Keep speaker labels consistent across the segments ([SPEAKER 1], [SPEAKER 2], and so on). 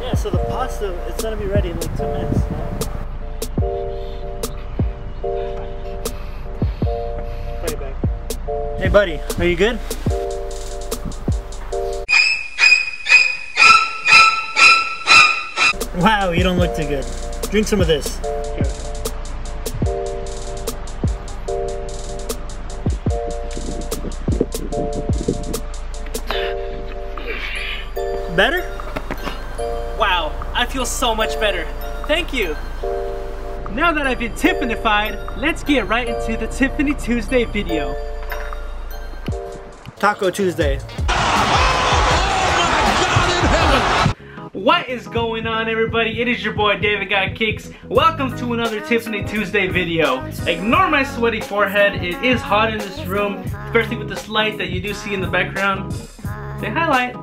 [SPEAKER 1] Yeah, so the pasta, it's gonna be ready in like two minutes. Hey buddy, are you good? Wow, you don't look too good. Drink some of this. Better?
[SPEAKER 2] Wow, I feel so much better. Thank you. Now that I've been Tiffanyfied, let's get right into the Tiffany Tuesday video.
[SPEAKER 1] Taco Tuesday.
[SPEAKER 2] What is going on everybody? It is your boy David Got Kicks. Welcome to another Tiffany Tuesday video. Ignore my sweaty forehead. It is hot in this room, especially with this light that you do see in the background. Say highlight.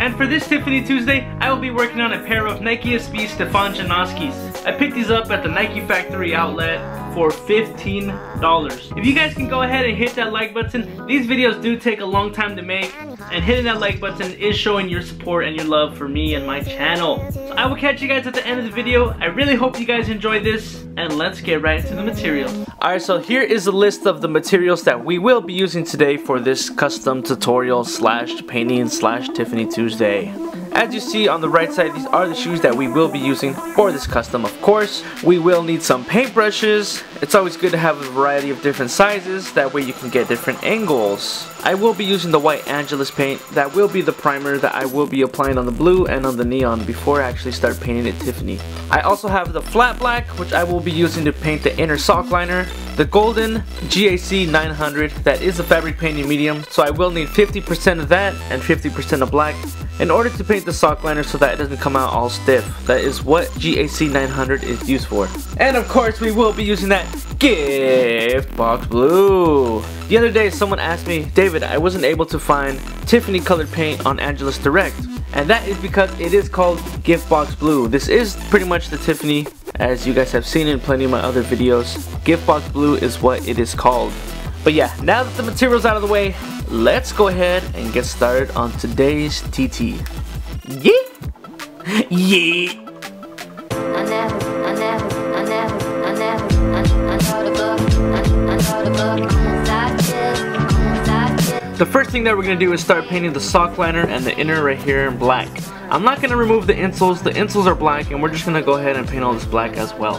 [SPEAKER 2] And for this Tiffany Tuesday, I will be working on a pair of Nike SB Stefan Janoskis. I picked these up at the Nike Factory outlet for $15. If you guys can go ahead and hit that like button, these videos do take a long time to make, and hitting that like button is showing your support and your love for me and my channel. So I will catch you guys at the end of the video. I really hope you guys enjoyed this, and let's get right into the materials. Alright, so here is a list of the materials that we will be using today for this custom tutorial slash painting slash Tiffany Tuesday. As you see on the right side, these are the shoes that we will be using for this custom. Of course, we will need some paintbrushes. It's always good to have a variety of different sizes, that way you can get different angles. I will be using the white Angelus paint. That will be the primer that I will be applying on the blue and on the neon before I actually start painting it Tiffany. I also have the flat black, which I will be using to paint the inner sock liner. The golden GAC 900, that is a fabric painting medium, so I will need 50% of that and 50% of black in order to paint the sock liner so that it doesn't come out all stiff. That is what GAC 900 is used for. And of course we will be using that gift box blue. The other day someone asked me, David, I wasn't able to find Tiffany colored paint on Angelus Direct. And that is because it is called gift box blue. This is pretty much the Tiffany as you guys have seen in plenty of my other videos. Gift box blue is what it is called. But yeah, now that the material's out of the way, let's go ahead and get started on today's TT. Yeah! Yeah! The first thing that we're going to do is start painting the sock liner and the inner right here in black. I'm not going to remove the insoles, the insoles are black and we're just going to go ahead and paint all this black as well.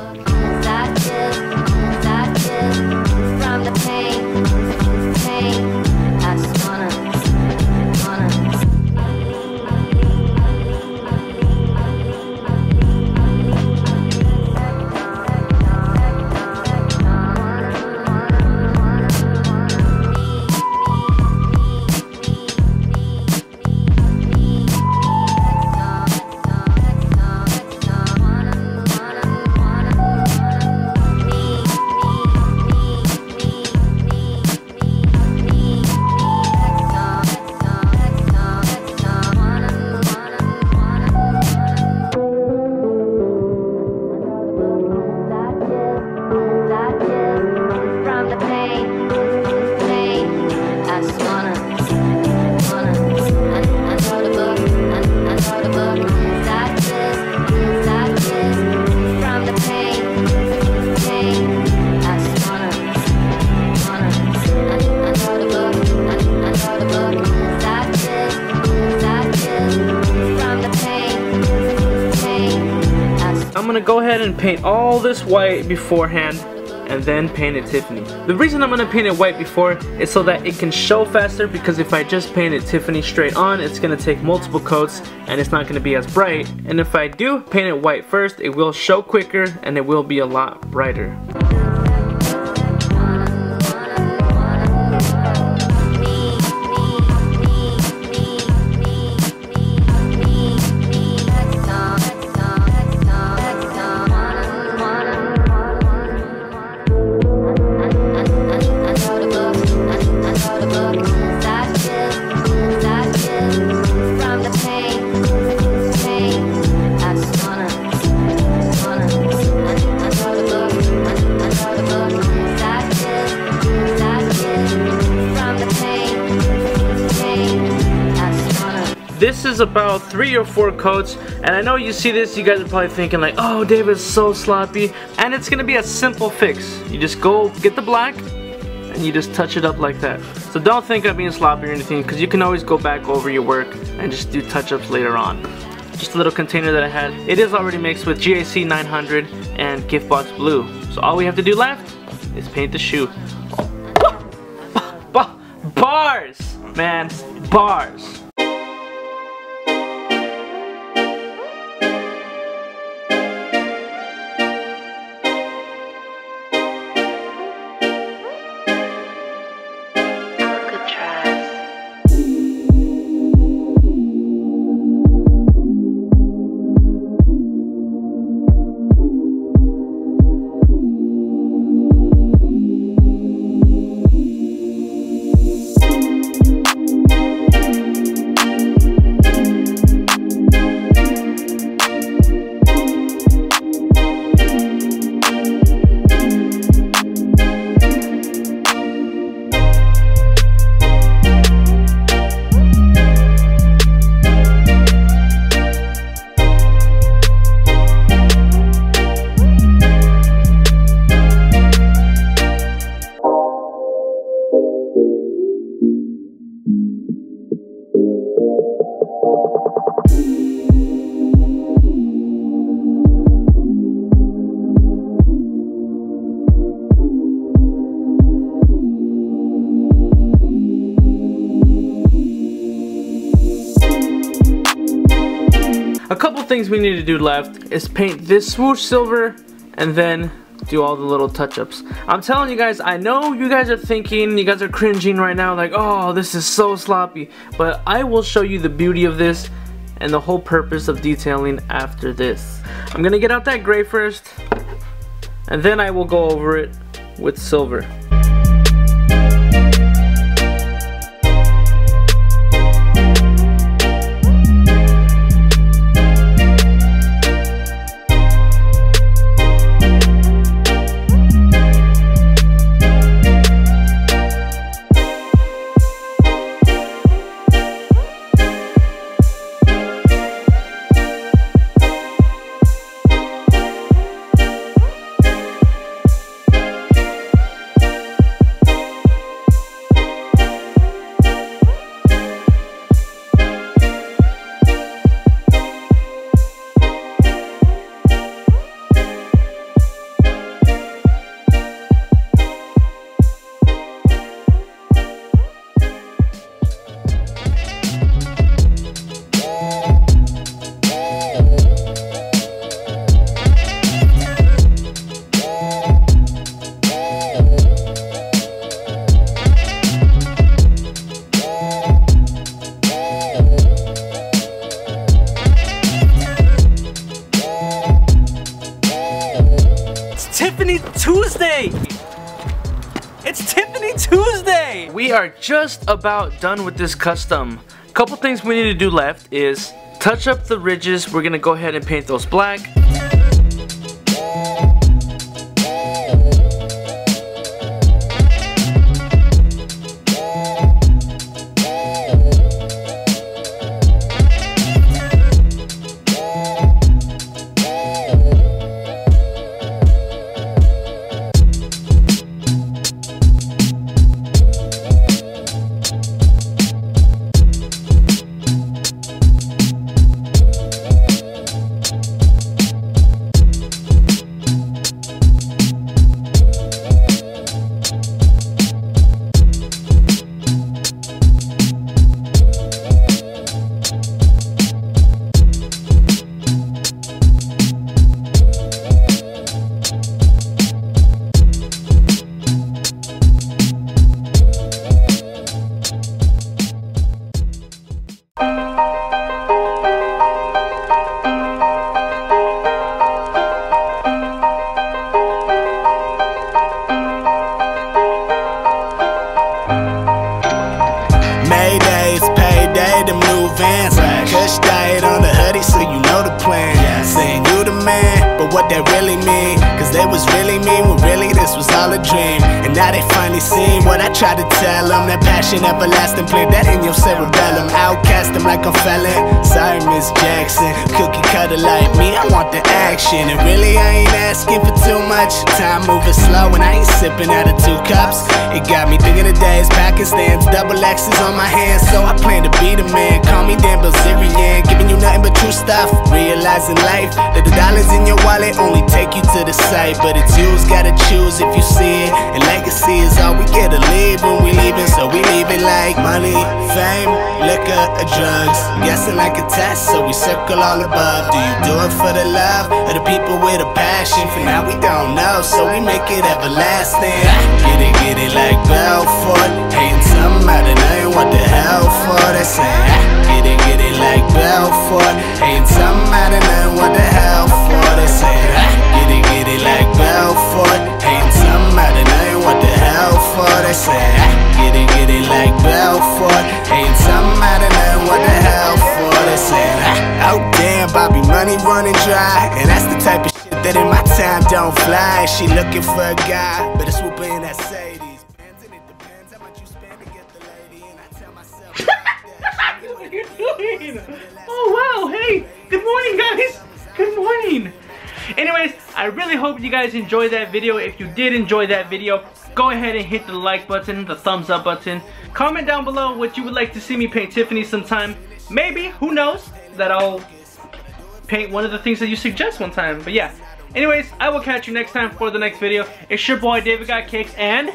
[SPEAKER 2] And paint all this white beforehand and then paint it Tiffany. The reason I'm gonna paint it white before is so that it can show faster because if I just paint it Tiffany straight on, it's gonna take multiple coats and it's not gonna be as bright. And if I do paint it white first, it will show quicker and it will be a lot brighter. Is about three or four coats and I know you see this you guys are probably thinking like oh David's so sloppy and it's gonna be a simple fix. You just go get the black and you just touch it up like that. So don't think I'm being sloppy or anything because you can always go back over your work and just do touch-ups later on. Just a little container that I had. It is already mixed with GAC 900 and Giftbox Blue. So all we have to do left is paint the shoe. Bars man bars things we need to do left is paint this swoosh silver and then do all the little touch-ups. I'm telling you guys, I know you guys are thinking, you guys are cringing right now like, oh, this is so sloppy. But I will show you the beauty of this and the whole purpose of detailing after this. I'm gonna get out that gray first and then I will go over it with silver. Are just about done with this custom. Couple things we need to do left is touch up the ridges. We're gonna go ahead and paint those black.
[SPEAKER 3] Was really mean when really this was all a dream. And now they finally seen what I tried to tell them. That passion everlasting, plant that in your cerebellum. Outcast them like a felon. Sorry, Miss Jackson. Cookie cutter like me, I want the action. And really, I ain't asking for too much. Time moving slow, and I ain't sipping out of two cups. It got me thinking of days, Pakistan's, double X's on my hands. So I plan to be the man. Call me Dan Bilzerian. Giving you nothing but true stuff. Realizing life that the dollars in your wallet only take you to the site. But it's you's gotta choose if you see it. And legacy is all we get to leave when we leaving. So we leave it like money, fame, liquor, or drugs. Guessing like a test, so we circle all above. Do you do it for the love of the people with a passion? For now we don't know, so we make it everlasting. Get it, get it like Belfort. Hating out of nothing, what the hell for? They say, get it, get it like Belfort. Out of nothing, what the hell for? They say, get it, get it like Belfort. Out of nothing, what the hell for? They say, get it, get it like Belfort. Out of nothing, what the hell for? They say, oh damn, Bobby, money running dry, and that's the type of shit that in my time don't fly. She looking for a guy, better swoop her
[SPEAKER 2] Anyways, I really hope you guys enjoyed that video. If you did enjoy that video, go ahead and hit the like button, the thumbs up button. Comment down below what you would like to see me paint Tiffany sometime. Maybe, who knows, that I'll paint one of the things that you suggest one time. But yeah, anyways, I will catch you next time for the next video. It's your boy David Got Kicks and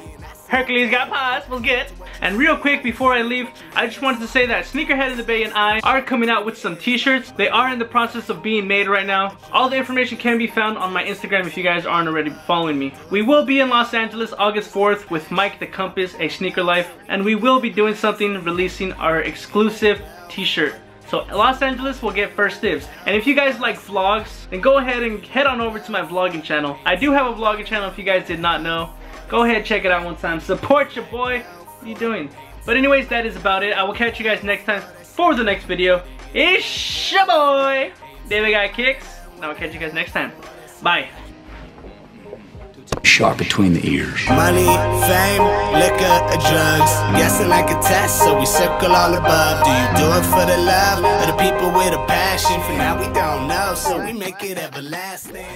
[SPEAKER 2] Hercules Got Paws. We'll get. And real quick before I leave, I just wanted to say that Sneakerhead in the Bay and I are coming out with some t-shirts. They are in the process of being made right now. All the information can be found on my Instagram if you guys aren't already following me. We will be in Los Angeles August 4th with Mike the Compass, a sneaker life, and we will be doing something releasing our exclusive t-shirt. So Los Angeles will get first dibs. And if you guys like vlogs, then go ahead and head on over to my vlogging channel. I do have a vlogging channel if you guys did not know. Go ahead, check it out one time. Support your boy. What are you doing? But anyways, that is about it. I will catch you guys next time for the next video. It's your boy, David Got Kicks. And I will catch you guys next time. Bye.
[SPEAKER 4] Sharp between the ears.
[SPEAKER 3] Money, fame, liquor, or drugs. Guessing like a test, so we circle all above. Do you do it for the love or the people with a passion? For now we don't know, so we make it everlasting.